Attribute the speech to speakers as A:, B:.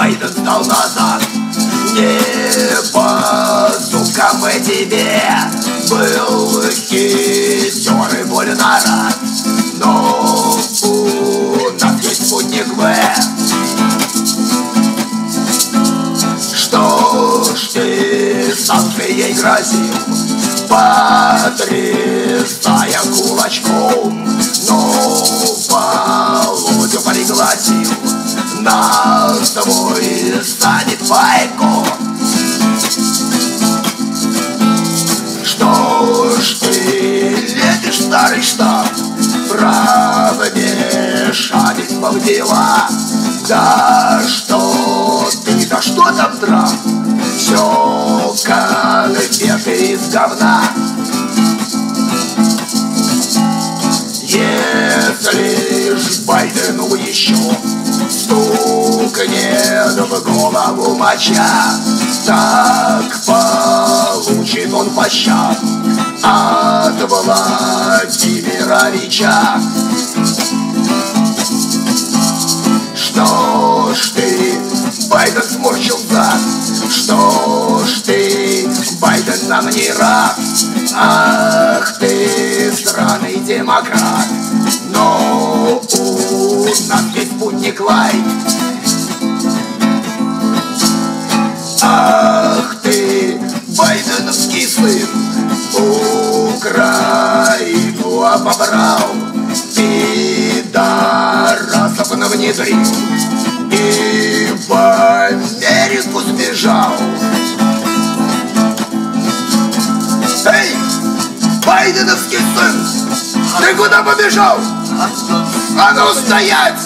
A: Байден сдал назад. По сумкам мы тебе Был хитер и больно рад Но у нас есть спутник В Что ж ты санкцией грозил? Потрясая кулачком Но На твой станет пайку Что ж ты лезешь в старый штаб Промешались в дела Да что ты, да что там трав Все конфеты из говна. Если ж Байдену еще стукнет в голову моча Так получит он пощад от Владимира Ильича. Что ж ты, Байден сморщил зад Что ж ты, Байден нам не рад? Ах ты, странный демократ. Но у нас есть спутник лайт Сын Украину обобрал Пидорасов внедрил И в Америку сбежал Эй, Байденовский сын, ты куда побежал? А ну стоять!